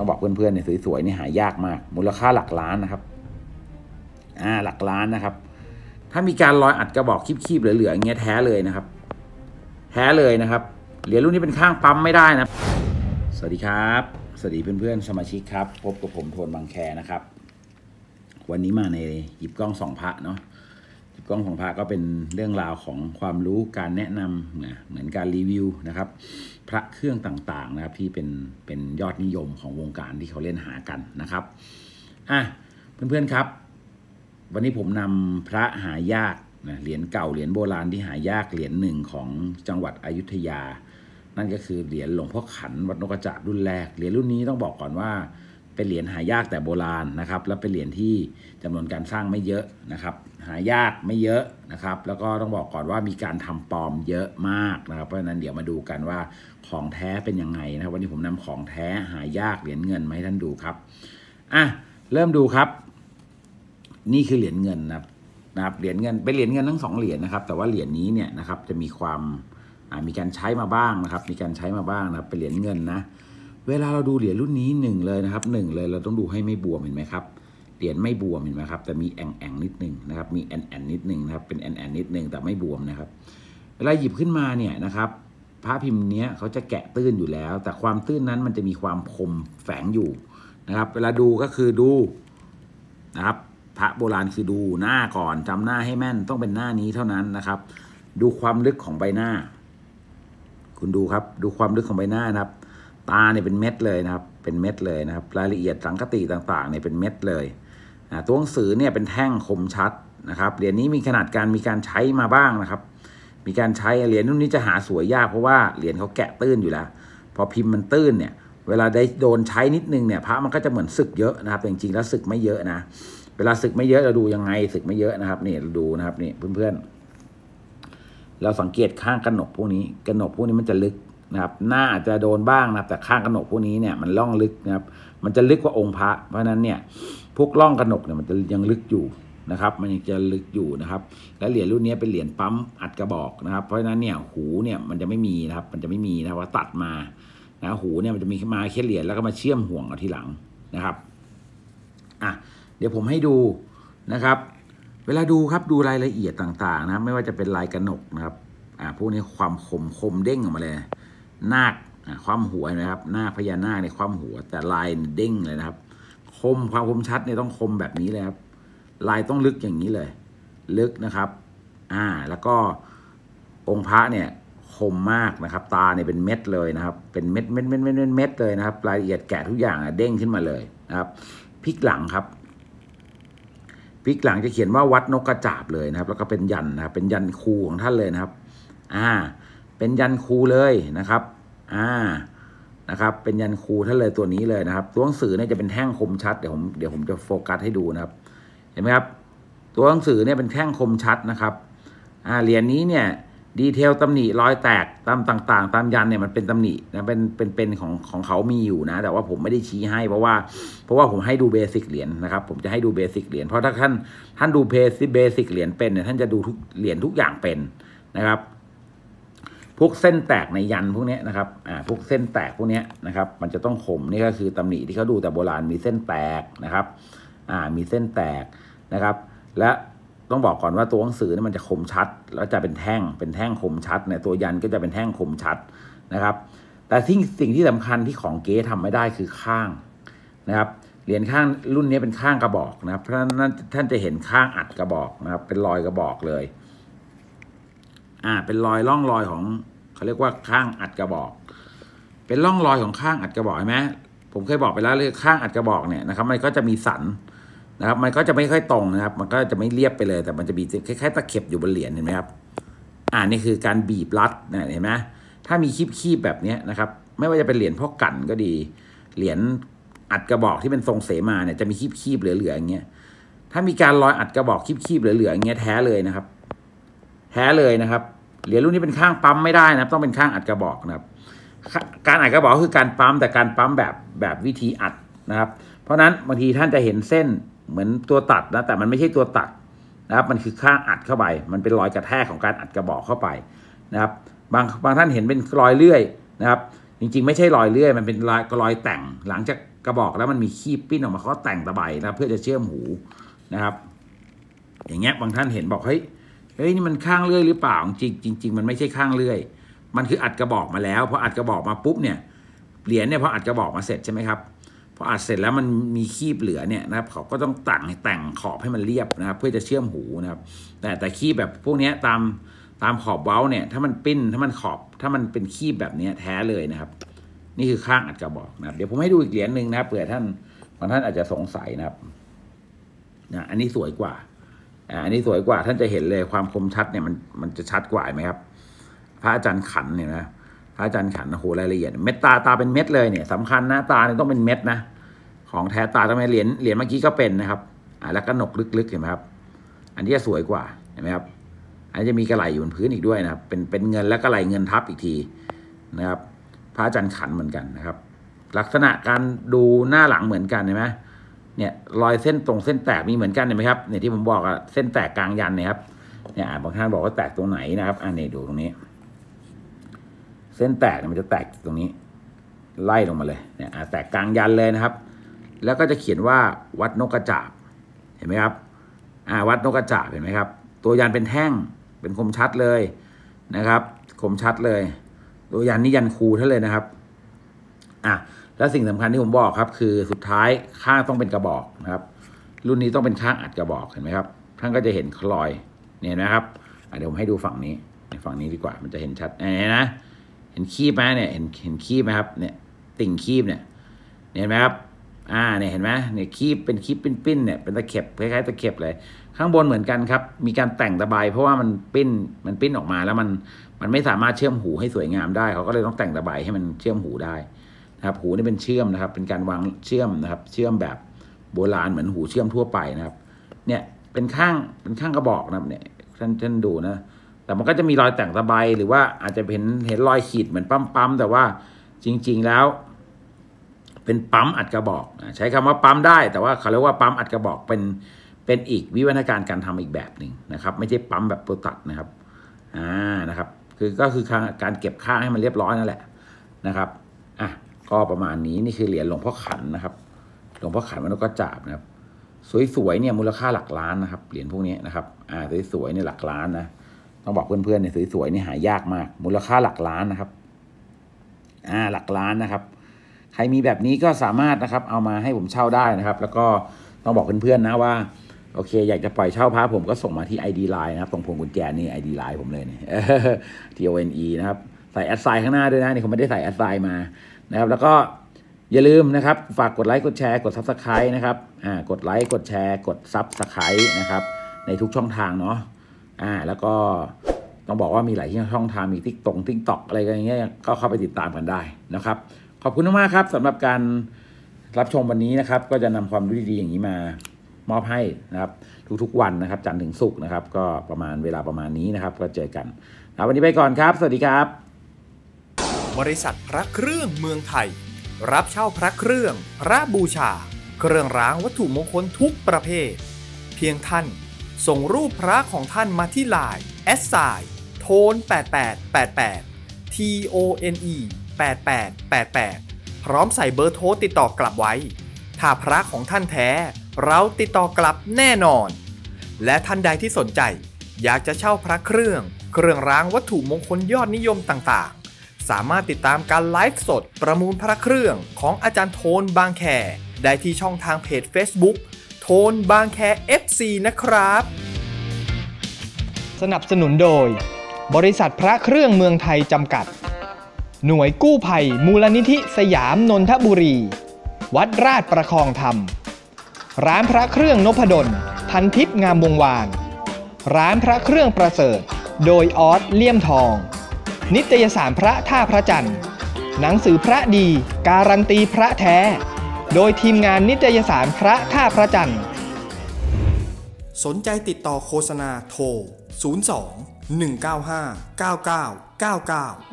ต้องบอกเพื่อนๆเนี่ยสวยๆนี่หายากมาก มูลค่าหลักล้านนะครับ อ่าหลักล้านนะครับ ถ้ามีการรอยอัดกระบอกคีบๆเหลือๆอย่างเงี้ยแท้เลยนะครับ แท้เลยนะครับเหรียญรุ่นนี้เป็นข้างปั๊มไม่ได้นะ สวัสดีครับ สวัสดีเพื่อนๆสมาชิกครับ พบกับผมโทนบางแคนะครับ วันนี้มาในหยิบกล้องสองพระเนาะ กล้องสองพระก็เป็นเรื่องราวของความรู้การแนะนำนะเหมือนการรีวิวนะครับ พระเครื่องต่างๆนะครับที่เป็นเป็นยอดนิยมของวงการที่เขาเล่นหากันนะครับอะเพื่อนๆครับ วันนี้ผมนำพระหายากนะเหรียญเก่าเหรียญโบราณที่หายากเหรียญหนึ่งของจังหวัดอยุธยา นั่นก็คือเหรียญหลวงพ่อขันวัดนกกระจาดรุ่นแรกเหรียญรุ่นนี้ต้องบอกก่อนว่า เป็นเหรียญหายากแต่โบราณนะครับ และเป็นเหรียญที่จำนวนการสร้างไม่เยอะนะครับ หายากไม่เยอะนะครับ แล้วก็ต้องบอกก่อนว่ามีการทำปลอมเยอะมากนะครับ เพราะฉะนั้นเดี๋ยวมาดูกันว่าของแท้เป็นยังไงนะครับ วันนี้ผมนำของแท้หายากเหรียญเงินมาให้ท่านดูครับอะเริ่มดูครับ นี่คือเหรียญเงินนะครับนะครับเหรียญเงินเป็นเหรียญเงินทั้งสองเหรียญนะครับ แต่ว่าเหรียญนี้เนี่ยนะครับจะมีความมีการใช้มาบ้างนะครับ มีการใช้มาบ้างนะครับเป็นเหรียญเงินนะ เวลาเราดูเหรียญรุ่นนี้หนึ่งเลยนะครับหนึ่งเลยเราต้องดูให้ไม่บวมเห็นไหมครับเหรียญไม่บวมเห็นไหมครับแต่มีแองแองนิดนึงนะครับมีแอนแอนนิดนึงนะครับเป็นแอนแอนนิดนึงแต่ไม่บวมนะครับ เวลาหยิบขึ้นมาเนี่ยนะครับพระพิมพ์เนี้ยเขาจะแกะตื้นอยู่แล้ว แต่ความตื้นนั้นมันจะมีความคมแฝงอยู่นะครับ เวลาดูก็คือดูนะครับ พระโบราณคือดูหน้าก่อนจำหน้าให้แม่นต้องเป็นหน้านี้เท่านั้นนะครับ ดูความลึกของใบหน้า คุณดูครับ ดูความลึกของใบหน้านะครับ ตาเนี่ยเป็นเม็ดเลยนะครับ เป็นเม็ดเลยนะครับ รายละเอียดสังกติต่างๆเนี่ยเป็นเม็ดเลยนะตัวหนังสือเนี่ยเป็นแท่งคมชัดนะครับเหรียญนี้มีขนาดการมีการใช้มาบ้างนะครับ มีการใช้เหรียญรุ่นนี้จะหาสวยยากเพราะว่าเหรียญเขาแกะตื้นอยู่แล้ว พอพิมพ์มันตื้นเนี่ย เวลาได้โดนใช้นิดนึงเนี่ยพระมันก็จะเหมือนสึกเยอะนะครับจริงๆแล้วสึกไม่เยอะนะ เวลาศึกไม่เยอะเราดูยังไงศึกไม่เยอะนะครับนี่เราดูนะครับนี่เพื่อนๆเราสังเกตข้างกระหนกพวกนี้กระหนกพวกนี้มันจะลึก นะครับหน้าอาจจะโดนบ้างนะแต่ข้างกระหนกพวกนี้เนี่ยมันล่องลึกนะครับ มันจะลึกกว่าองค์พระ เพราะนั้นเนี่ยพวกล่องกระหนกเนี่ยมันจะยังลึกอยู่นะครับ มันยังจะลึกอยู่นะครับ และเหรียญรุ่นนี้เป็นเหรียญปั๊มอัดกระบอกนะครับ เพราะฉะนั้นเนี่ยหูเนี่ยมันจะไม่มีนะครับ มันจะไม่มีนะว่าตัดมานะหูเนี่ยมันจะมีมาแค่เหรียญแล้วก็มาเชื่อมห่วงเอาทีหลังนะครับอะเดี๋ยวผมให้ดูนะครับ เวลาดูครับดูรายละเอียดต่างๆ นะไม่ว่าจะเป็นลายกระหนกนะครับอ่าพวกนี้ความคมคมเด้งออกมาเลย นาคความหัวนะครับนาคพญานาคในความหัว แต่ลายเด้งเลยนะครับ คมความคมชัดเนี่ยต้องคมแบบนี้เลยครับ ลายต้องลึกอย่างนี้เลย ลึกนะครับ อ่า แล้วก็องค์พระเนี่ยคมมากนะครับ ตาเนี่ยเป็นเม็ดเลยนะครับ เป็นเม็ดเม็ดเม็ดเม็ดเม็ดเลยนะครับ รายละเอียดแกะทุกอย่างเด้งขึ้นมาเลยนะครับพลิกหลังครับพลิกหลังจะเขียนว่าวัดนกกระจาบเลยนะครับ แล้วก็เป็นยันนะครับ เป็นยันครูของท่านเลยนะครับ อ่า เป็นยันครูเลยนะครับอ่านะครับ เป็นยันครูท่านเลยตัวนี้เลยนะครับ ตัวหนังสือเนี่ยจะเป็นแท่งคมชัดเดี๋ยวผมเดี๋ยวผมจะโฟกัสให้ดูนะครับ เห็นไหมครับ ตัวหนังสือเนี่ยเป็นแท่งคมชัดนะครับอ่าเหรียญนี้เนี่ยดีเทลตำหนิรอยแตกตามต่าง ๆ ตามยันเนี่ยมันเป็นตำหนินะเป็นเป็นเป็นของของเขามีอยู่นะ แต่ว่าผมไม่ได้ชี้ให้เพราะว่า เพราะว่าผมให้ดูเบสิกเหรียญนะครับ ผมจะให้ดูเบสิกเหรียญเพราะถ้าท่านท่านดูเบสิเบสิกเหรียญเป็นเนี่ยท่านจะดูทุกเหรียญทุกอย่างเป็นนะครับ พวกเส้นแตกในยันพวกนี้นะครับอ่าพวกเส้นแตกพวกนี้นะครับ มันจะต้องคมนี่ก็คือตำหนิที่เขาดูแต่โบราณมีเส้นแตกนะครับอ่ามีเส้นแตกนะครับ และต้องบอกก่อนว่าตัวหนังสือนี่มันจะคมชัด แล้วจะเป็นแท่งเป็นแท่งคมชัดเนี่ยตัวยันก็จะเป็นแท่งคมชัดนะครับ แต่สิ่งสิ่งที่สำคัญที่ของเก๊ทำไม่ได้คือข้างนะครับเหรียญข้างรุ่นนี้เป็นข้างกระบอกนะครับเพราะฉะนั้นท่านจะเห็นข้างอัดกระบอกนะครับ เป็นรอยกระบอกเลย อ่า เป็นรอยร่องรอยของเขาเรียกว่าข้างอัดกระบอก เป็นร่องรอยของข้างอัดกระบอกเห็นไหมผมเคยบอกไปแล้วเลยข้างอัดกระบอกเนี่ยนะครับ มันก็จะมีสันนะครับ มันก็จะไม่ค่อยตรงนะครับ มันก็จะไม่เรียบไปเลย แต่มันจะมีคล้ายๆตะเข็บอยู่บนเหรียญเห็นไหมครับ อ่านี่คือการบีบรัดนะเห็นไหมถ้ามีคีบๆแบบนี้นะครับ ไม่ว่าจะเป็นเหรียญพ่อกันก็ดี เหรียญอัดกระบอกที่เป็นทรงเสมาเนี่ยจะมีคีบๆเหลือๆอย่างเงี้ยถ้ามีการรอยอัดกระบอกคีบๆเหลือๆอย่างเงี้ยแท้เลยนะครับ แท้เลยนะครับเหรียญรุ่นนี้เป็นข้างปั๊มไม่ได้นะต้องเป็นข้างอัดกระบอกนะครับ การอัดกระบอกคือการปั๊มแต่การปั๊มแบบแบบวิธีอัดนะครับ เพราะนั้นบางทีท่านจะเห็นเส้นเหมือนตัวตัดนะแต่มันไม่ใช่ตัวตัดนะครับ มันคือข้างอัดเข้าไป มันเป็นรอยกระแทกของการอัดกระบอกเข้าไปนะครับ บางบางท่านเห็นเป็นรอยเลื่อยนะครับจจริงๆ ไม่ใช่รอยเลื่อย มันเป็นรอยรอยแต่งหลังจากกระบอกแล้วมันมีคีบปิ้นออกมาเขาแต่งตะไบนะเพื่อจะเชื่อมหูนะครับ อย่างเงี้ยบางท่านเห็นบอกเฮ้ย เฮ้ยนี่มันข้างเลื่อยหรือเปล่าจริงจริง ๆ มันไม่ใช่ข้างเลื่อย มันคืออัดกระบอกมาแล้วพออัดกระบอกมาปุ๊บเนี่ยเหรียญเนี่ยพออัดกระบอกมาเสร็จใช่ไหมครับพออัดเสร็จแล้วมันมีคีบเหลือเนี่ยนะครับเขาก็ต้องแต่งแต่งขอบให้มันเรียบนะครับ เพื่อจะเชื่อมหูนะครับ แต่แต่คีบแบบพวกนี้ตามตามขอบเว้าเนี่ย ถ้ามันปิ้นถ้ามันขอบ ถ้ามันเป็นคีบแบบนี้แท้เลยนะครับ นี่คือข้างอัดกระบอกนะครับ เดี๋ยวผมให้ดูอีกเหรียญหนึ่งนะครับเผื่อท่านบางท่านอาจจะสงสัยนะครับนะอันนี้สวยกว่า อันนี้สวยกว่าท่านจะเห็นเลยความคมชัดเนี่ยมันมันจะชัดกว่าไหมครับ พระอาจารย์ขันเนี่ยนะพระอาจารย์ขันโหรายละเอียดเม็ดตาตาเป็นเม็ดเลยเนี่ยสำคัญนะตาเนี่ยต้องเป็นเม็ดนะของแท้ตาต้องเป็นเหรียญเหรียญเมื่อกี้ก็เป็นนะครับอ่าแล้วก็หนกลึกๆเห็นไหมครับ อันนี้จะสวยกว่าเห็นไหมครับ อันนี้จะมีกระไหลอยู่บนพื้นอีกด้วยนะครับ เป็นเป็นเงินแล้วกระไหลเงินทับอีกทีนะครับ พระอาจารย์ขันเหมือนกันนะครับ ลักษณะการดูหน้าหลังเหมือนกันเห็นไหม เนี่ยรอยเส้นตรงเส้นแตกมีเหมือนกันเห็นไหมครับเนี่ยที่ผมบอกอะเส้นแตกกลางยันเนี่ยครับเนี่ยบางท่านบอกว่าแตกตรงไหนนะครับอันนี้ดูตรงนี้ เส้นแตกเนี่ยมันจะแตกตรงนี้ ไล่ลงมาเลยเนี่ยแตกกลางยันเลยนะครับ แล้วก็จะเขียนว่าวัดนกกระจาบเห็นไหมครับอ่าวัดนกกระจาบเห็นไหมครับ ตัวยันเป็นแท่งเป็นคมชัดเลยนะครับ คมชัดเลย ตัวยันนี่ยันคูท่านเลยนะครับอะ แล้วสิ่งสำคัญที่ผมบอกครับ คือสุดท้ายข้างต้องเป็นกระบอกนะครับ รุ่นนี้ต้องเป็นข้างอัดกระบอกเห็นไหมครับท่านก็จะเห็นคลอยเนี่ยนะครับเดี๋ยวผมให้ดูฝั่งนี้ฝั่งนี้ดีกว่ามันจะเห็นชัดเห็นนะเห็นคีบไหมเนี่ยเห็นเห็นคีบไหมครับเนี่ยติ่งคีบเนี่ยเห็นไหมครับอ่าเนี่ยเห็นไหมเนี่ยคีบเป็นคีบปิ้นๆเนี่ยเป็นตะเข็บคล้ายๆตะเข็บเลย ข้างบนเหมือนกันครับ มีการแต่งตะไบเพราะว่ามันปิ้นมันปิ้นออกมาแล้วมันมันไม่สามารถเชื่อมหูให้สวยงามได้ เขาก็เลยต้องแต่งตะไบให้มันเชื่อมหูได้ นะครับหูนี่เป็นเชื่อมนะครับ เป็นการวางเชื่อมนะครับ เชื่อมแบบโบราณเหมือนหูเชื่อมทั่วไปนะครับ เนี่ยเป็นข้างเป็นข้างกระบอกนะครับเนี่ยท่านท่านดูนะแต่มันก็จะมีรอยแต่งตะไบหรือว่าอาจจะเห็นเห็นรอยขีดเหมือนปั๊มๆแต่ว่าจริง ๆแล้ว เป็นปั๊มอัดกระบอกใช้คำว่าปั๊มได้ แต่ว่าเขาเรียกว่าปั๊มอัดกระบอกเป็นเป็นอีกวิวัฒนาการการทำอีกแบบหนึ่งนะครับ ไม่ใช่ปั๊มแบบตัวตัดนะครับอ่านะครับ คือก็คือการเก็บค่าให้มันเรียบร้อยนั่นแหละนะครับอะ ก็ประมาณนี้นี่คือเหรียญหลวงพ่อขันนะครับ หลวงพ่อขันมันก็จาบนะครับ สวยๆเนี่ยมูลค่าหลักล้านนะครับเหรียญพวกนี้นะครับ อ่าสวยๆเนี่ยหลักล้านนะต้องบอกเพื่อนๆเนี่ยสวยๆเนี่ยหายากมาก มูลค่าหลักล้านนะครับ อ่าหลักล้านนะครับ ใครมีแบบนี้ก็สามารถนะครับ เอามาให้ผมเช่าได้นะครับ แล้วก็ต้องบอกเพื่อนๆนะว่าโอเค อยากจะปล่อยเช่าพระผมก็ส่งมาที่ ID Line นะครับตรงพวงกุญแจนี่ ID Line ผมเลยนี่ T O N E นะครับ ใส่ at sign ข้างหน้าด้วยนะนี่ผมไม่ได้ใส่ at sign มานะครับ แล้วก็อย่าลืมนะครับ ฝากกดไลค์กดแชร์กด subscribe นะครับอ่ากดไลค์กดแชร์ กด subscribe นะครับ ในทุกช่องทางเนาะอ่าแล้วก็ต้องบอกว่ามีหลายช่องทางมีทิกตง TikTok อะไรกันอย่างเงี้ยก็เข้าไปติดตามกันได้นะครับ ขอบคุณมากครับสำหรับการรับชมวันนี้นะครับ ก็จะนำความรู้ดีๆอย่างนี้มามอบให้นะครับทุกๆวันนะครับ จันทร์ถึงศุกร์นะครับ ก็ประมาณเวลาประมาณนี้นะครับ ก็เจอกันวันนี้ไปก่อนครับ สวัสดีครับ บริษัทพระเครื่องเมืองไทย รับเช่าพระเครื่อง พระบูชา เครื่องรางวัตถุมงคลทุกประเภท เพียงท่าน ส่งรูปพระของท่านมาที่ไลน์แอสไซโทน8888 T O N E 8888 พร้อมใส่เบอร์โทรติดต่อกลับไว้ ถ้าพระของท่านแท้ เราติดต่อกลับแน่นอน และท่านใดที่สนใจ อยากจะเช่าพระเครื่อง เครื่องรางวัตถุมงคลยอดนิยมต่าง สามารถติดตามการไลฟ์สดประมูลพระเครื่องของอาจารย์โทนบางแคได้ที่ช่องทางเพจ Facebook โทนบางแค FC นะครับ สนับสนุนโดย บริษัทพระเครื่องเมืองไทยจำกัด หน่วยกู้ภัยมูลนิธิสยามนนทบุรี วัดราชประคองธรรม ร้านพระเครื่องนพดล พันทิพย์งามวงวาน ร้านพระเครื่องประเสริฐ โดยออสเลี่ยมทอง นิตยสารพระท่าพระจันทร์ หนังสือพระดี การันตีพระแท้ โดยทีมงานนิตยสารพระท่าพระจันทร์ สนใจติดต่อโฆษณาโทร 02 195 9999